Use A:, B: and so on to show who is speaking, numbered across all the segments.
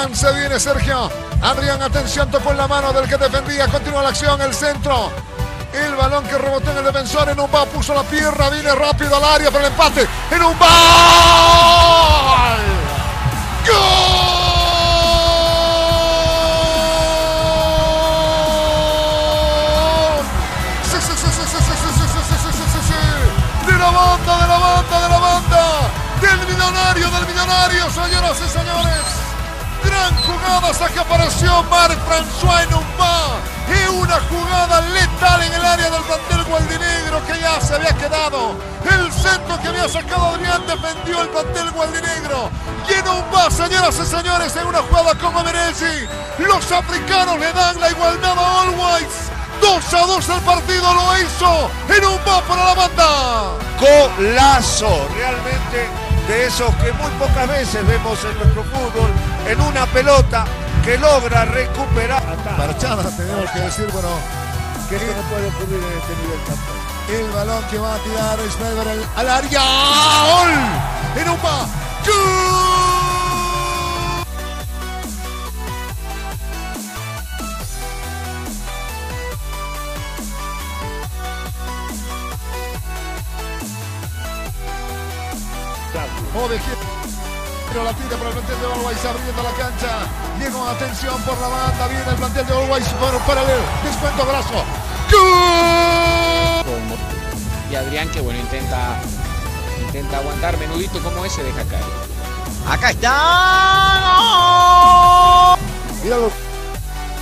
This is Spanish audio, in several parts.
A: Adrián, se viene Sergio. Adrián, atención, tocó en la mano del que defendía. Continúa la acción, el centro. El balón que rebotó en el defensor. En un va, puso la pierna. Viene rápido al área para el empate. En un va. ¡Gol! banda, de la banda, de la banda, del millonario, del millonario, señoras y señores. Gran jugada que apareció Marc François va. Y una jugada letal en el área del plantel gualdinegro que ya se había quedado. El centro que había sacado Adrián defendió el plantel gualdinegro. Un va, señoras y señores, en una jugada como merece. Los africanos le dan la igualdad a Always. 2 a 2 el partido lo hizo en un va para la banda.
B: Golazo, realmente de esos que muy pocas veces vemos en nuestro fútbol, en una pelota que logra recuperar.
A: Marchada, tenemos que decir, bueno, que
B: Esto no puede ocurrir en este nivel tampoco.
A: el balón que va a tirar Schneider al- área. ¡Gol! En un va. ¡Gol! Tira para el plantel de Always abriendo la cancha. Llegó atención por la banda. Viene el plantel de Always para, para el descuento brazo. ¡Gol!
C: Y Adrián que bueno intenta intenta aguantar menudito como ese deja caer.
D: Acá está.
A: Mira los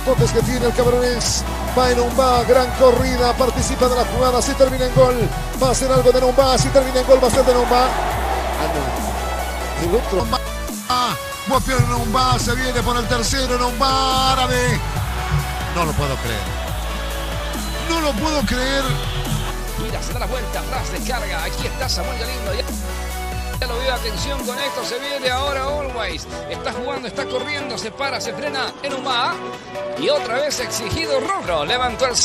A: toques que tiene el cabronés. Va en un va, gran corrida, participa de la jugada. Si termina en gol, va a ser algo de Numba. Si termina en gol, va a ser de Numba. Ah, no. El otro. Ah, Guapió en Numba, se viene por el tercero en Numba, árabe. No lo puedo creer. No lo puedo creer.
C: Mira, se da la vuelta atrás, descarga. Aquí está Samuel Galindo. Ya, ya lo veo, atención con esto. Se viene ahora Always. Está jugando, está corriendo, se para, se frena en un va. Y otra vez exigido rojo. Levantó el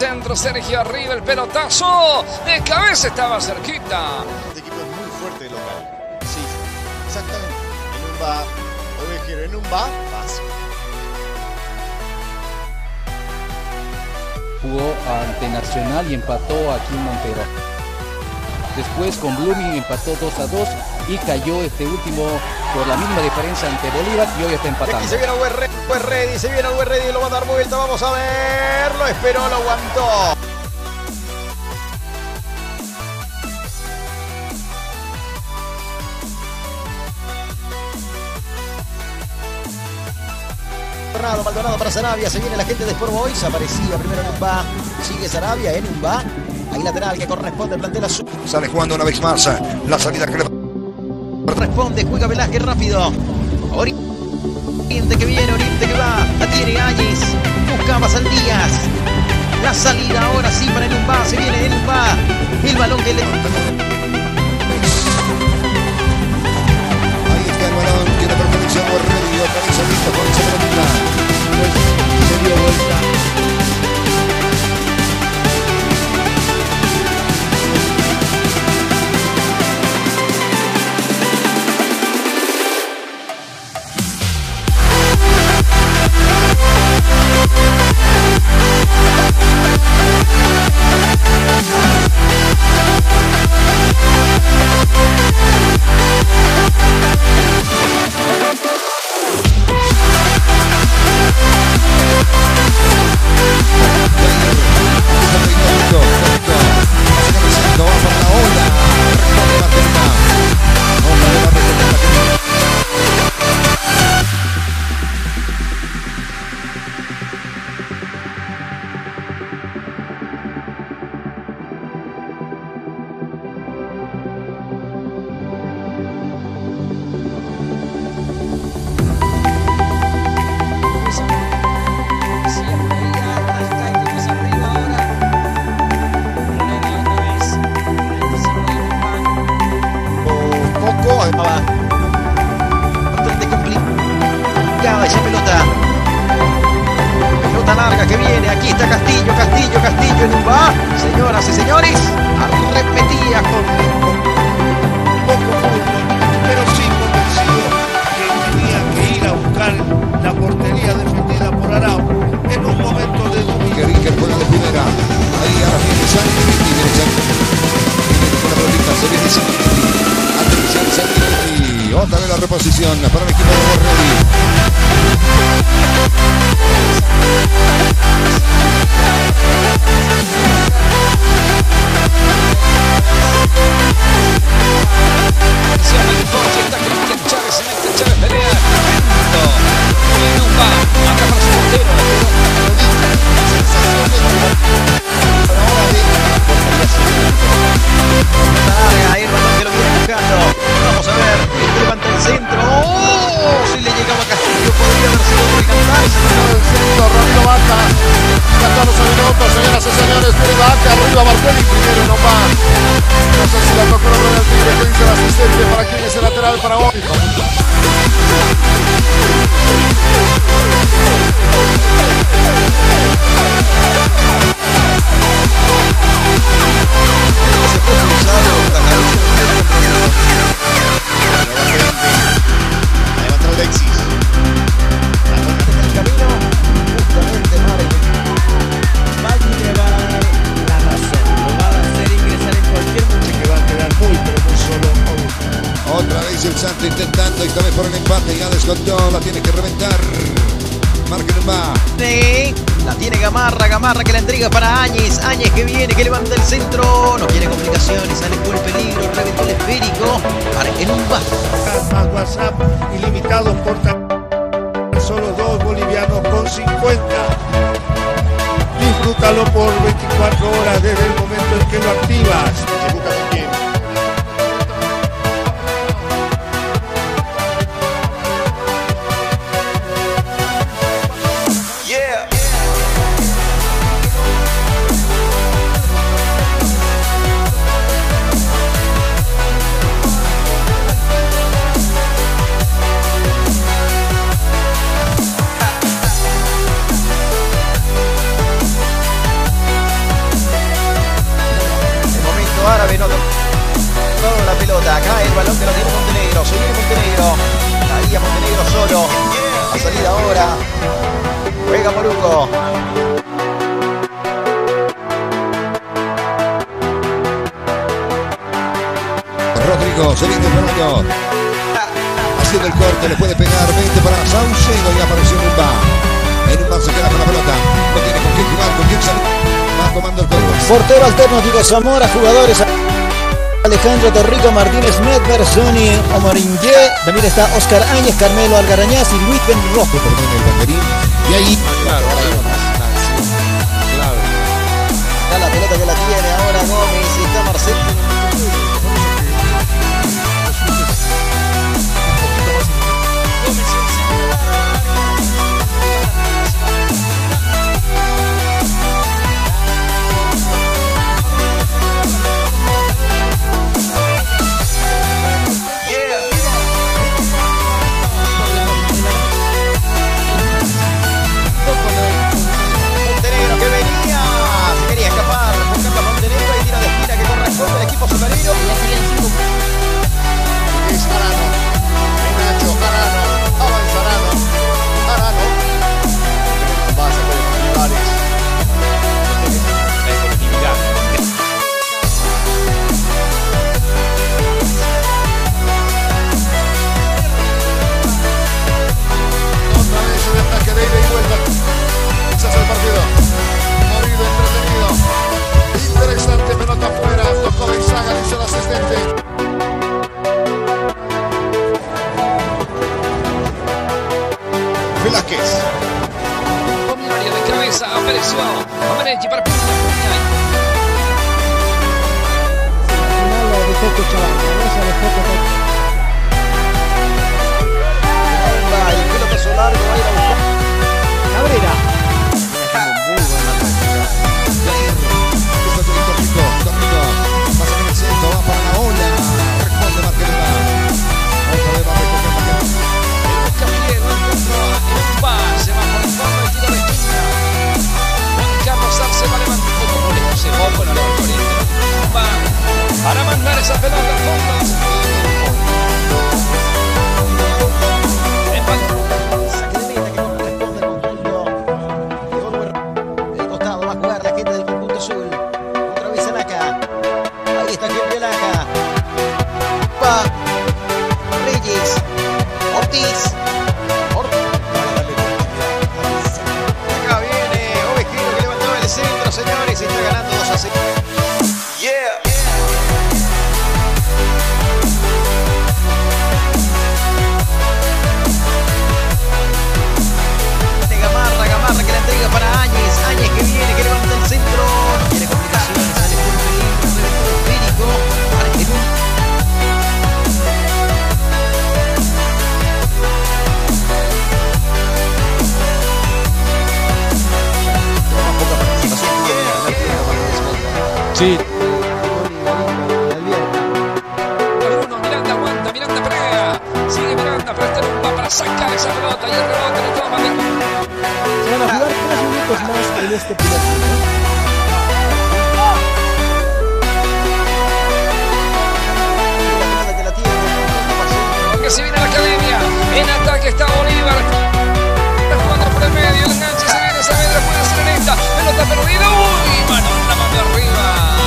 C: centro Sergio arriba, el pelotazo. De cabeza estaba cerquita.
E: Este equipo es muy fuerte de local. Sí, exactamente. En un en un va, vas.
F: jugó ante Nacional y empató aquí en Montero. Después con Blooming empató 2 a 2 y cayó este último por la misma diferencia ante Bolívar y hoy está
D: Y aquí
F: empatando.
D: se viene Ready, se viene ready, lo va a dar vuelta, vamos a ver, lo esperó, lo aguantó. Maldonado, Maldonado para Sarabia, se viene la gente de Sport Boys, aparecía primero en un va, sigue Sarabia en un va, ahí lateral que corresponde al plantel azul,
B: Sale jugando una vez más. La salida que le
D: corresponde, juega Velázquez rápido, Oriente que viene, Oriente que va, la tiene Ayes, buscaba Saldías, la salida ahora sí para Enumba, se viene Enumba, el balón que le...
A: Ahí está el balón, tiene perfección Borrelli, con esa
C: You're done. Aquí está Castillo, Castillo, Castillo en un bar. Señoras y señores, arrepentía con poco
D: fútbol, pero sí convencido que tenía que ir a buscar la portería defendida por Arau en un momento de duda. Que
A: Rinker pone de primera. Ahí ahora viene Sánchez y viene Sánchez. La bolita,
E: se
G: viene otra vez la
B: reposición para el
A: equipo de Borrelli. Santo intentando y también por el empate. Ya descontó, la tiene que reventar. Marquen va.
D: Sí, la tiene Gamarra, Gamarra que la entrega para Áñez. Áñez que viene, que levanta el centro. No tiene complicaciones, alejó el peligro, reventó el esférico. Marquen un va.
B: WhatsApp ilimitados por solo dos bolivianos con 50. Disfrútalo por 24 horas desde el momento en que lo activas.
D: Fernando, se.
A: Haciendo el corte, le puede pegar, vente para Saucedo y apareció Mumba. En Mumba se queda con la pelota. No tiene con quién jugar, con quién salir. Va tomando el juego.
G: Portero alterno, Diego Zamora, jugadores. Alejandro Torrico Martínez Medver, Sony Omaringue, también está Oscar Áñez, Carmelo Algarañaz y Luis Benrojo.
A: Perdón, el banderín. Y ahí.
E: Ah, claro, claro.
D: Está la pelota que la tiene ahora Gómez y está Marcelo.
F: Sí,
C: Uno, Miranda aguanta, Miranda prega. Sigue Miranda, pero este va para sacar esa pelota y el rebote lo toma.
H: Se van a jugar tres minutos más en este primer tiempo.
D: Que
C: se viene la academia. En ataque está Bolívar. Está jugando por el medio. El enganche se viene Saavedra. Puede en esta. Pelota perdida. Uy arriba.